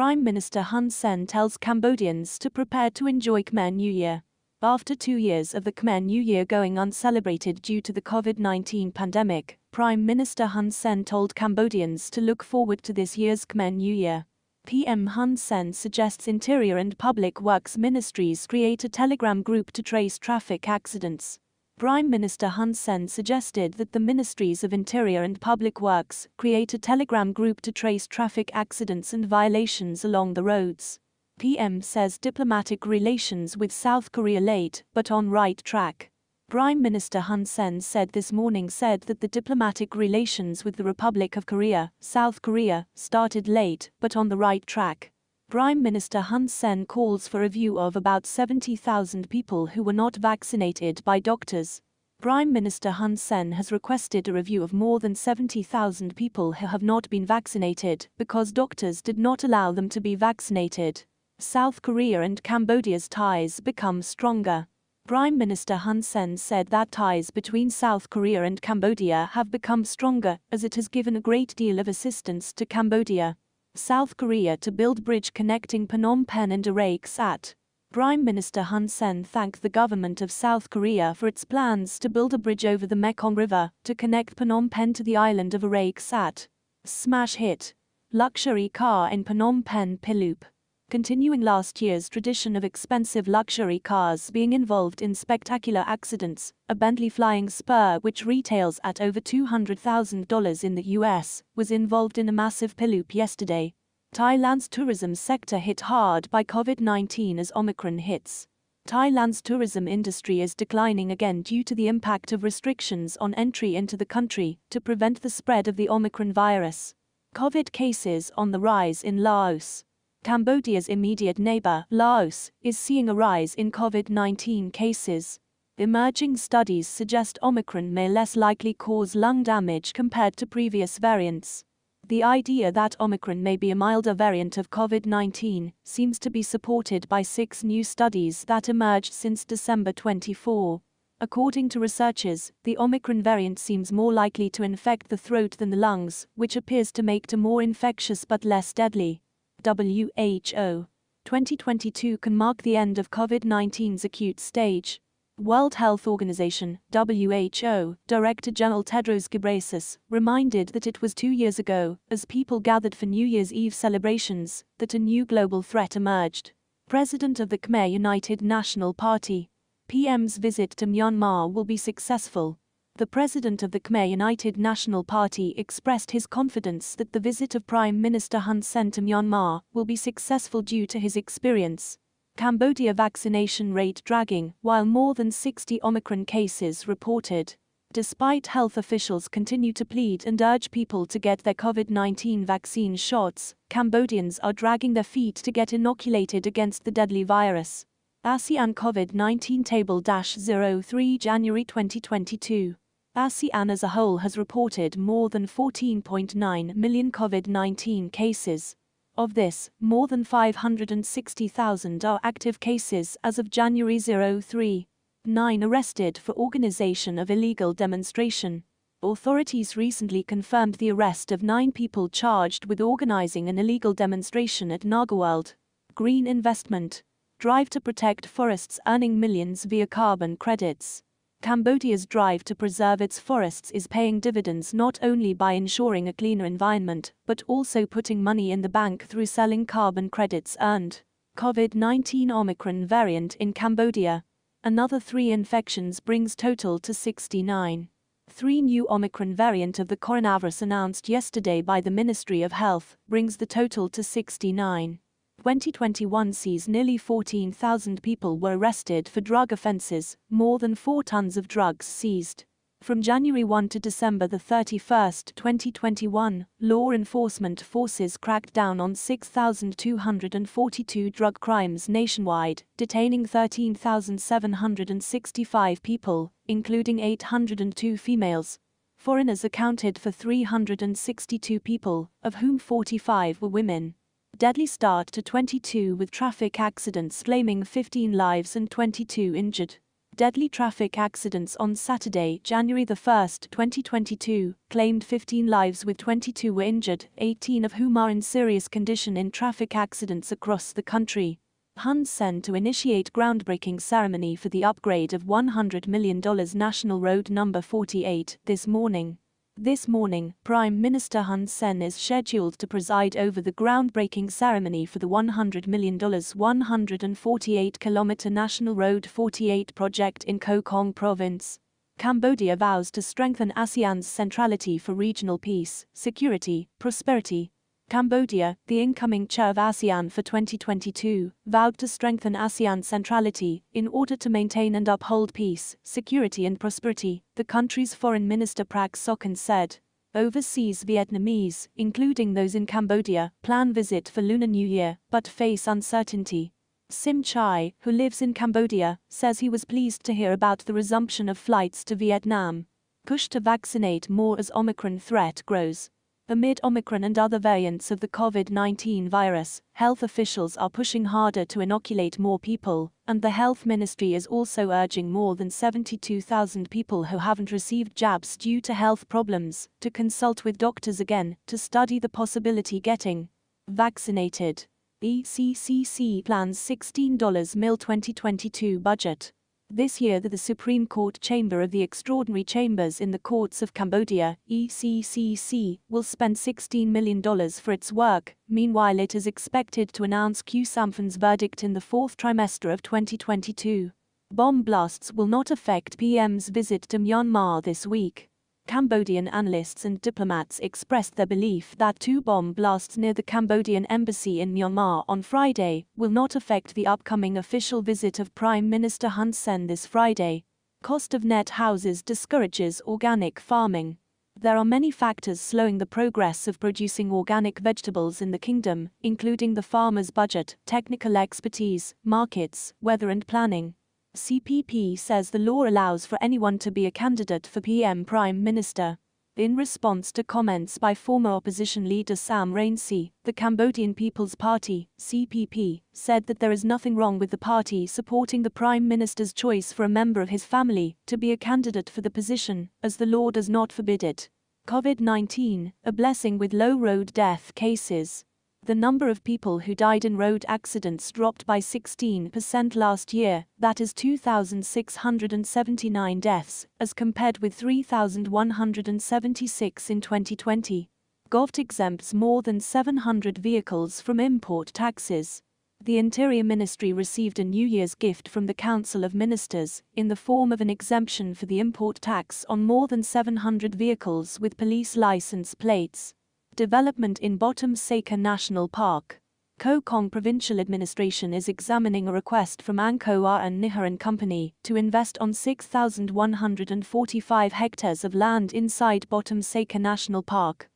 Prime Minister Hun Sen tells Cambodians to prepare to enjoy Khmer New Year. After two years of the Khmer New Year going uncelebrated due to the COVID 19 pandemic, Prime Minister Hun Sen told Cambodians to look forward to this year's Khmer New Year. PM Hun Sen suggests Interior and Public Works Ministries create a telegram group to trace traffic accidents. Prime Minister Hun Sen suggested that the Ministries of Interior and Public Works create a telegram group to trace traffic accidents and violations along the roads. PM says diplomatic relations with South Korea late, but on right track. Prime Minister Hun Sen said this morning said that the diplomatic relations with the Republic of Korea, South Korea, started late, but on the right track. Prime Minister Hun Sen calls for a view of about 70,000 people who were not vaccinated by doctors. Prime Minister Hun Sen has requested a review of more than 70,000 people who have not been vaccinated because doctors did not allow them to be vaccinated. South Korea and Cambodia's ties become stronger. Prime Minister Hun Sen said that ties between South Korea and Cambodia have become stronger as it has given a great deal of assistance to Cambodia. South Korea to build bridge connecting Phnom Penh and Arey Ksat. Prime Minister Hun Sen thanked the government of South Korea for its plans to build a bridge over the Mekong River to connect Phnom Penh to the island of Arey Ksat. Smash hit. Luxury car in Phnom Penh Philoop. Continuing last year's tradition of expensive luxury cars being involved in spectacular accidents, a Bentley Flying Spur which retails at over $200,000 in the US, was involved in a massive Philoop yesterday. Thailand's tourism sector hit hard by COVID-19 as Omicron hits. Thailand's tourism industry is declining again due to the impact of restrictions on entry into the country to prevent the spread of the Omicron virus. COVID cases on the rise in Laos. Cambodia's immediate neighbor, Laos, is seeing a rise in COVID 19 cases. Emerging studies suggest Omicron may less likely cause lung damage compared to previous variants. The idea that Omicron may be a milder variant of COVID 19 seems to be supported by six new studies that emerged since December 24. According to researchers, the Omicron variant seems more likely to infect the throat than the lungs, which appears to make it more infectious but less deadly. WHO. 2022 can mark the end of COVID 19's acute stage. World Health Organization, WHO, Director General Tedros Ghebreyesus, reminded that it was two years ago, as people gathered for New Year's Eve celebrations, that a new global threat emerged. President of the Khmer United National Party, PM's visit to Myanmar will be successful, the president of the Khmer United National Party expressed his confidence that the visit of Prime Minister Hun Sen to Myanmar will be successful due to his experience. Cambodia vaccination rate dragging, while more than 60 Omicron cases reported. Despite health officials continue to plead and urge people to get their COVID 19 vaccine shots, Cambodians are dragging their feet to get inoculated against the deadly virus. ASEAN COVID 19 Table 03 January 2022 ASEAN as a whole has reported more than 14.9 million COVID 19 cases. Of this, more than 560,000 are active cases as of January 03. 9 arrested for organization of illegal demonstration. Authorities recently confirmed the arrest of nine people charged with organizing an illegal demonstration at Nagaworld. Green investment. Drive to protect forests earning millions via carbon credits. Cambodia's drive to preserve its forests is paying dividends not only by ensuring a cleaner environment, but also putting money in the bank through selling carbon credits earned. COVID 19 Omicron variant in Cambodia. Another three infections brings total to 69. Three new Omicron variant of the coronavirus announced yesterday by the Ministry of Health brings the total to 69. 2021 sees nearly 14,000 people were arrested for drug offences, more than 4 tons of drugs seized. From January 1 to December 31, 2021, law enforcement forces cracked down on 6,242 drug crimes nationwide, detaining 13,765 people, including 802 females. Foreigners accounted for 362 people, of whom 45 were women deadly start to 22 with traffic accidents claiming 15 lives and 22 injured. Deadly traffic accidents on Saturday, January 1, 2022, claimed 15 lives with 22 were injured, 18 of whom are in serious condition in traffic accidents across the country. Hun Sen to initiate groundbreaking ceremony for the upgrade of $100 million National Road Number 48 this morning. This morning, Prime Minister Hun Sen is scheduled to preside over the groundbreaking ceremony for the $100 million 148-kilometer National Road 48 project in Koh Kong Province. Cambodia vows to strengthen ASEAN's centrality for regional peace, security, prosperity, Cambodia, the incoming chair of ASEAN for 2022, vowed to strengthen ASEAN centrality in order to maintain and uphold peace, security and prosperity, the country's foreign minister Prak Sokhonn said. Overseas Vietnamese, including those in Cambodia, plan visit for Lunar New Year, but face uncertainty. Sim Chai, who lives in Cambodia, says he was pleased to hear about the resumption of flights to Vietnam. Push to vaccinate more as Omicron threat grows. Amid Omicron and other variants of the COVID 19 virus, health officials are pushing harder to inoculate more people, and the health ministry is also urging more than 72,000 people who haven't received jabs due to health problems to consult with doctors again to study the possibility getting vaccinated. ECCC plans $16 mil 2022 budget. This year the Supreme Court Chamber of the Extraordinary Chambers in the Courts of Cambodia, ECCC, will spend $16 million for its work, meanwhile it is expected to announce Khieu Samphan's verdict in the fourth trimester of 2022. Bomb blasts will not affect PM's visit to Myanmar this week. Cambodian analysts and diplomats expressed their belief that two bomb blasts near the Cambodian embassy in Myanmar on Friday will not affect the upcoming official visit of Prime Minister Hun Sen this Friday. Cost of net houses discourages organic farming. There are many factors slowing the progress of producing organic vegetables in the kingdom, including the farmer's budget, technical expertise, markets, weather and planning. CPP says the law allows for anyone to be a candidate for PM Prime Minister. In response to comments by former opposition leader Sam Rainsy, the Cambodian People's Party, CPP, said that there is nothing wrong with the party supporting the Prime Minister's choice for a member of his family to be a candidate for the position, as the law does not forbid it. COVID 19, a blessing with low road death cases the number of people who died in road accidents dropped by 16% last year, that is 2,679 deaths, as compared with 3,176 in 2020. GOVT exempts more than 700 vehicles from import taxes. The Interior Ministry received a New Year's gift from the Council of Ministers, in the form of an exemption for the import tax on more than 700 vehicles with police license plates. Development in Botum Sakor National Park. Koh Kong Provincial Administration is examining a request from Angkor and Nihar and Company to invest on 6,145 hectares of land inside Botum Sakor National Park.